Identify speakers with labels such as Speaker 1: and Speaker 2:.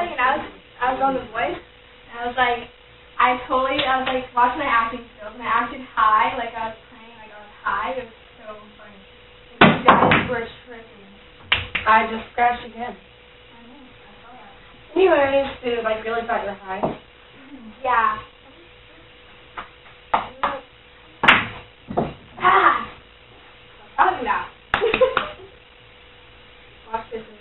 Speaker 1: thing, and I was I was on The Voice, and I was like, I totally I was like watch my acting skills, and I acted high, like I was playing, like I was high. It was so funny. Like, you guys were tripping.
Speaker 2: I just crashed again. Anyways, dude, like really thought you were high.
Speaker 1: Yeah. Ah! I'll do that. Watch this.